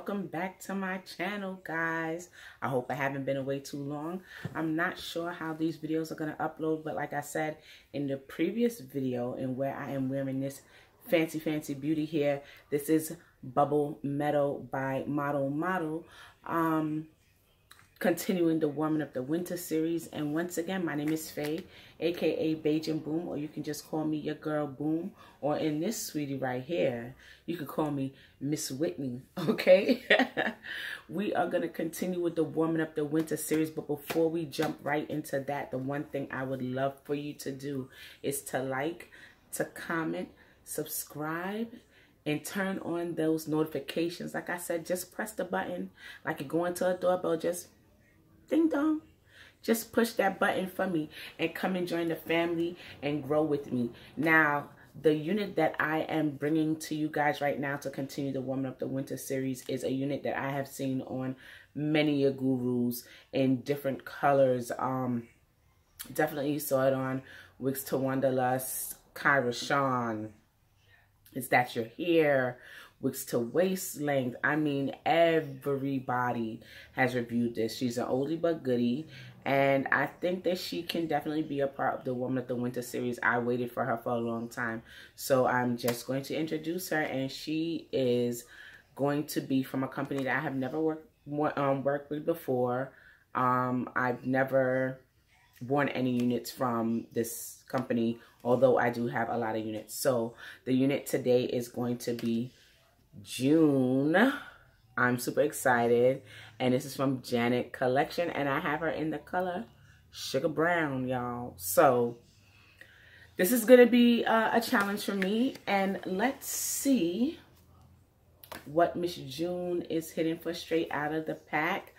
welcome back to my channel guys. I hope i haven't been away too long. I'm not sure how these videos are going to upload but like i said in the previous video and where i am wearing this fancy fancy beauty here this is bubble metal by model model. Um continuing the warming up the winter series. And once again my name is Faye aka Bajan Boom or you can just call me your girl Boom. Or in this sweetie right here you can call me Miss Whitney okay? We are going to continue with the warming up the winter series but before we jump right into that the one thing I would love for you to do is to like to comment subscribe and turn on those notifications. Like I said just press the button like you're going to a doorbell just ding dong. Just push that button for me and come and join the family and grow with me. Now, the unit that I am bringing to you guys right now to continue the Warming Up the Winter series is a unit that I have seen on many a gurus in different colors. Um, definitely saw it on Wigs to Wanderlust, Kyra Sean. Is that your hair? Wigs to waist length. I mean, everybody has reviewed this. She's an oldie but goodie. And I think that she can definitely be a part of the Woman of the Winter series. I waited for her for a long time. So I'm just going to introduce her. And she is going to be from a company that I have never worked, um, worked with before. Um, I've never worn any units from this company, although I do have a lot of units. So the unit today is going to be June. I'm super excited. And this is from Janet Collection. And I have her in the color Sugar Brown, y'all. So this is going to be uh, a challenge for me. And let's see what Miss June is hitting for straight out of the pack.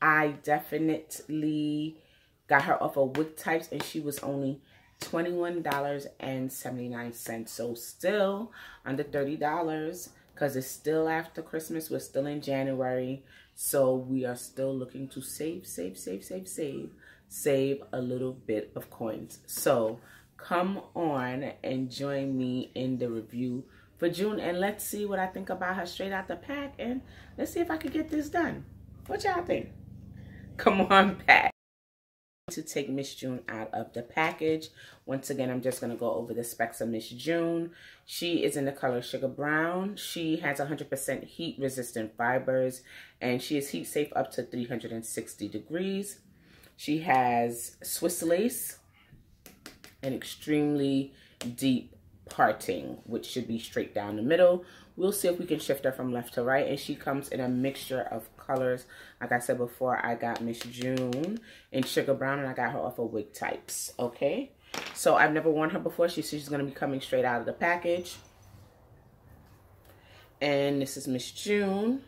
I definitely got her off of Wig Types and she was only $21.79. So still under $30 because it's still after Christmas. We're still in January. So we are still looking to save, save, save, save, save, save a little bit of coins. So come on and join me in the review for June. And let's see what I think about her straight out the pack. And let's see if I can get this done. What y'all think? Come on back to take Miss June out of the package. Once again, I'm just going to go over the specs of Miss June. She is in the color Sugar Brown. She has 100% heat resistant fibers and she is heat safe up to 360 degrees. She has Swiss lace and extremely deep parting, which should be straight down the middle. We'll see if we can shift her from left to right. And she comes in a mixture of colors. Like I said before, I got Miss June in Sugar Brown and I got her off of Wig Types. Okay. So I've never worn her before. She, she's going to be coming straight out of the package. And this is Miss June.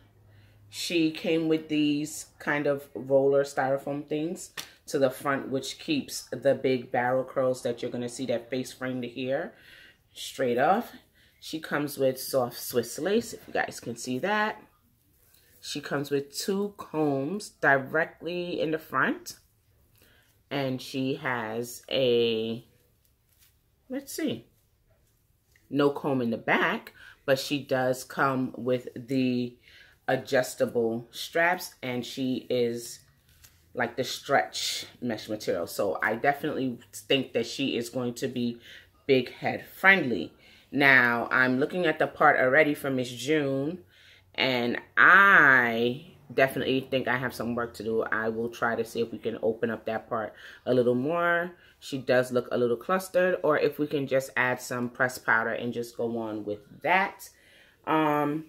She came with these kind of roller styrofoam things to the front, which keeps the big barrel curls that you're going to see that face frame to here straight off. She comes with soft Swiss lace, if you guys can see that. She comes with two combs directly in the front. And she has a, let's see, no comb in the back, but she does come with the adjustable straps and she is like the stretch mesh material. So I definitely think that she is going to be big head friendly. Now, I'm looking at the part already for Miss June, and I definitely think I have some work to do. I will try to see if we can open up that part a little more. She does look a little clustered, or if we can just add some pressed powder and just go on with that. Um,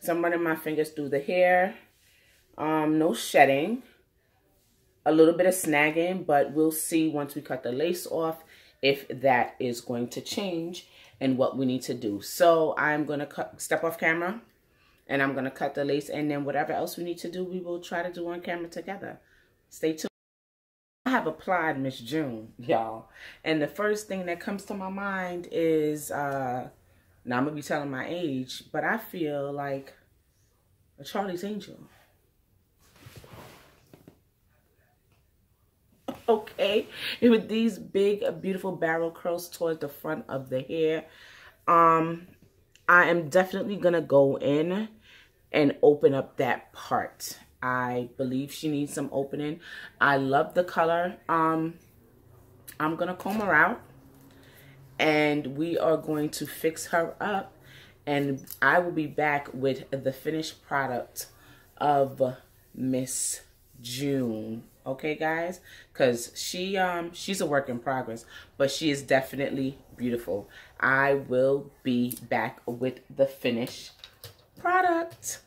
so I'm running my fingers through the hair. Um, no shedding. A little bit of snagging, but we'll see once we cut the lace off if that is going to change and what we need to do. So I'm going to step off camera and I'm going to cut the lace and then whatever else we need to do, we will try to do on camera together. Stay tuned. I have applied Miss June, y'all. And the first thing that comes to my mind is, uh, now I'm going to be telling my age, but I feel like a Charlie's Angel. okay with these big beautiful barrel curls towards the front of the hair um i am definitely gonna go in and open up that part. I believe she needs some opening. I love the color. Um, I'm going to comb her out and we are going to fix her up and I will be back with the finished product of Miss June. Okay, guys? Because she um she's a work in progress, but she is definitely beautiful. I will be back with the finished product.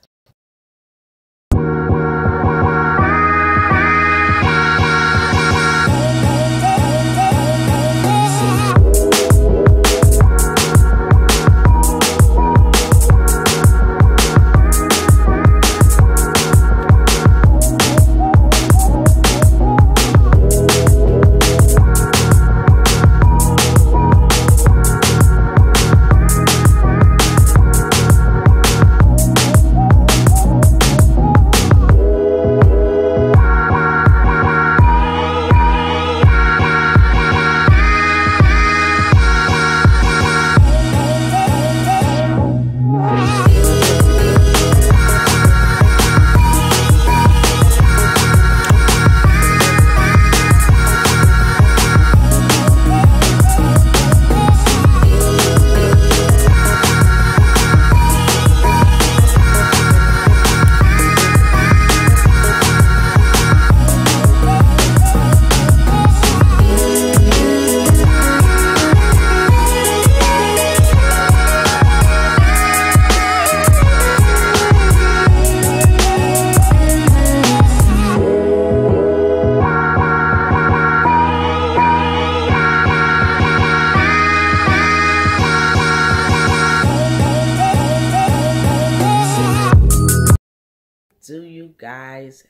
Guys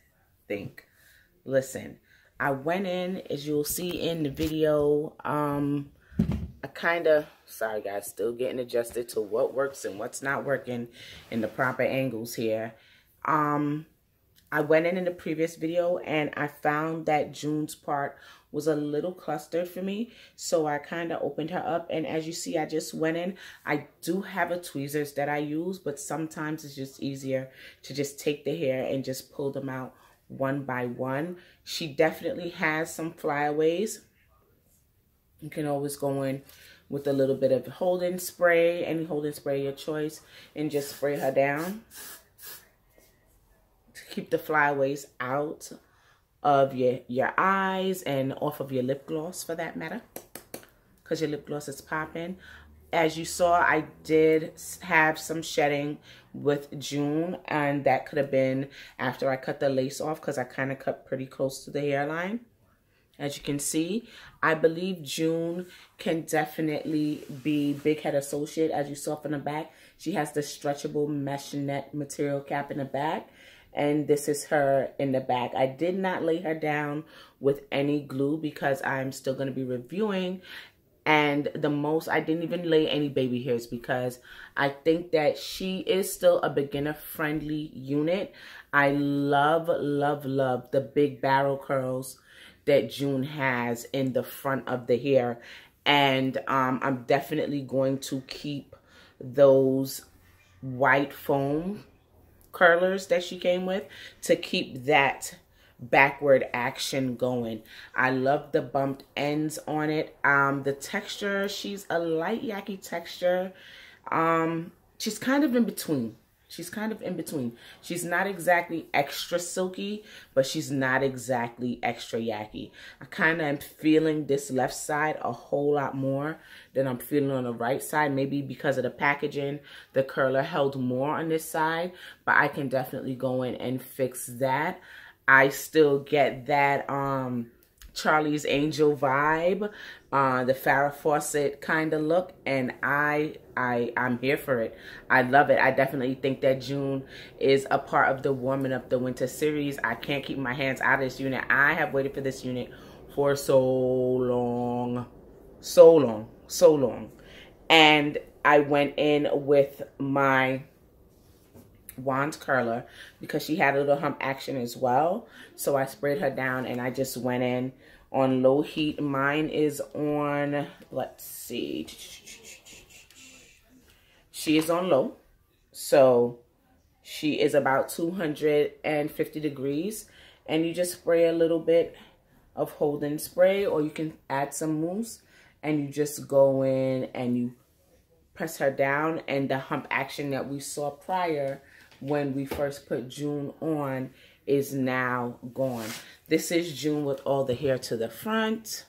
think? Listen, I went in, as you'll see in the video, um, I kind of, sorry guys, still getting adjusted to what works and what's not working in the proper angles here. Um, I went in in the previous video and I found that June's part was a little clustered for me. So I kind of opened her up. And as you see, I just went in. I do have a tweezers that I use, but sometimes it's just easier to just take the hair and just pull them out one by one. She definitely has some flyaways. You can always go in with a little bit of holding spray, any holding spray your choice, and just spray her down to keep the flyaways out of your, your eyes and off of your lip gloss for that matter. Because your lip gloss is popping. As you saw, I did have some shedding with June. And that could have been after I cut the lace off. Because I kind of cut pretty close to the hairline. As you can see, I believe June can definitely be Big Head Associate. As you saw from the back, she has the stretchable mesh net material cap in the back and this is her in the back. I did not lay her down with any glue because I'm still going to be reviewing and the most I didn't even lay any baby hairs because I think that she is still a beginner friendly unit. I love, love, love the big barrel curls that June has in the front of the hair. And um, I'm definitely going to keep those white foam curlers that she came with to keep that backward action going. I love the bumped ends on it. Um, the texture, she's a light yaki texture. Um, she's kind of in between. She's kind of in between. She's not exactly extra silky, but she's not exactly extra yaki. I kind of am feeling this left side a whole lot more than I'm feeling on the right side. Maybe because of the packaging, the curler held more on this side, but I can definitely go in and fix that. I still get that um Charlie's Angel vibe, uh, the Farrah Fawcett kind of look, and I, I, I'm here for it. I love it. I definitely think that June is a part of the Warming Up the Winter series. I can't keep my hands out of this unit. I have waited for this unit for so long, so long, so long, and I went in with my wand curler because she had a little hump action as well. So I sprayed her down and I just went in on low heat. Mine is on, let's see. She is on low. So She is about 250 degrees. And you just spray a little bit of holding spray or you can add some mousse. And you just go in and you press her down. And the hump action that we saw prior when we first put June on is now gone. This is June with all the hair to the front.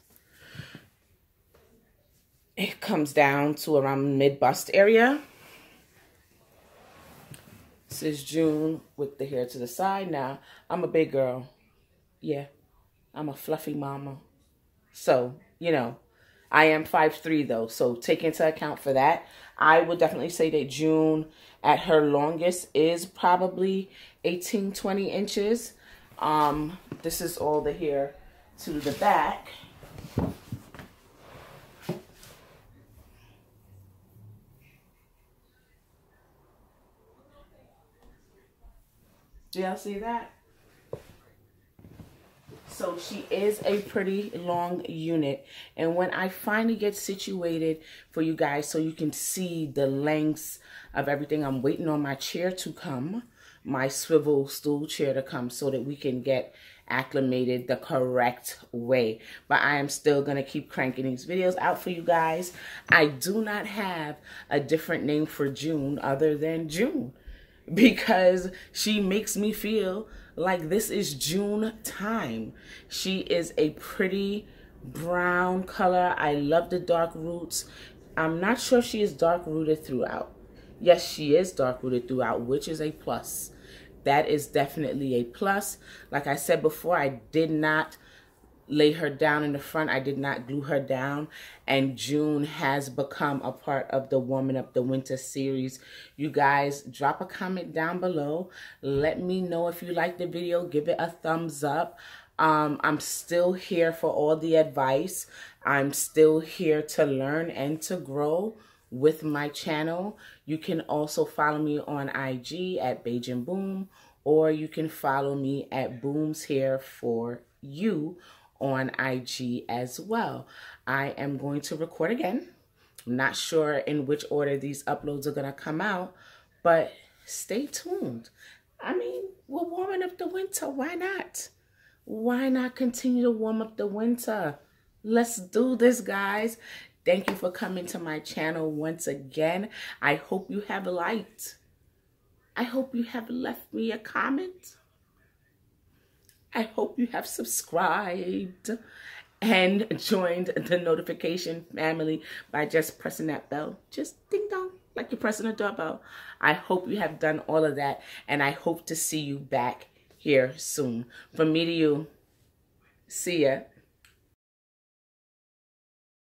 It comes down to around mid-bust area. This is June with the hair to the side. Now, I'm a big girl. Yeah, I'm a fluffy mama. So, you know, I am 5'3", though. So take into account for that. I would definitely say that June at her longest is probably 18, 20 inches. Um, this is all the hair to the back. Do y'all see that? So she is a pretty long unit. And when I finally get situated for you guys so you can see the lengths of everything, I'm waiting on my chair to come, my swivel stool chair to come so that we can get acclimated the correct way. But I am still going to keep cranking these videos out for you guys. I do not have a different name for June other than June because she makes me feel like this is June time. She is a pretty brown color. I love the dark roots. I'm not sure she is dark rooted throughout. Yes, she is dark rooted throughout, which is a plus. That is definitely a plus. Like I said before, I did not lay her down in the front. I did not glue her down. And June has become a part of the Warming Up the Winter series. You guys, drop a comment down below. Let me know if you like the video. Give it a thumbs up. Um, I'm still here for all the advice. I'm still here to learn and to grow with my channel. You can also follow me on IG at Bajan Boom or you can follow me at Booms Hair for You on IG as well. I am going to record again. I'm not sure in which order these uploads are going to come out, but stay tuned. I mean, we're warming up the winter. Why not? Why not continue to warm up the winter? Let's do this, guys. Thank you for coming to my channel once again. I hope you have liked. I hope you have left me a comment. I hope you have subscribed and joined the notification family by just pressing that bell. Just ding dong, like you're pressing a doorbell. I hope you have done all of that, and I hope to see you back here soon. From me to you, see ya.